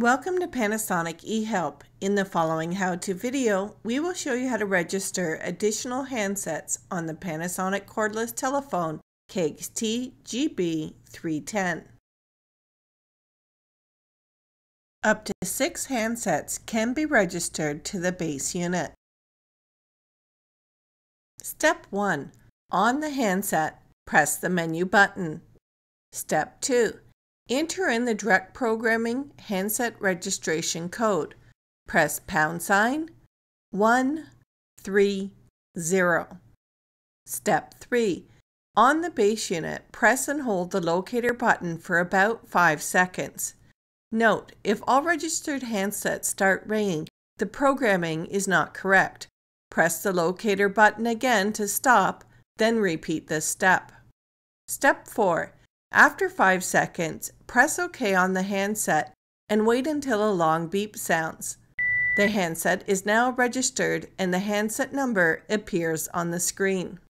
Welcome to Panasonic eHelp. In the following how-to video, we will show you how to register additional handsets on the Panasonic cordless telephone KXT GB310. Up to six handsets can be registered to the base unit. Step 1. On the handset, press the menu button. Step 2. Enter in the Direct Programming handset registration code. Press pound sign 130. Step 3. On the base unit, press and hold the locator button for about 5 seconds. Note, if all registered handsets start ringing, the programming is not correct. Press the locator button again to stop, then repeat this step. Step 4. After 5 seconds, press OK on the handset and wait until a long beep sounds. The handset is now registered and the handset number appears on the screen.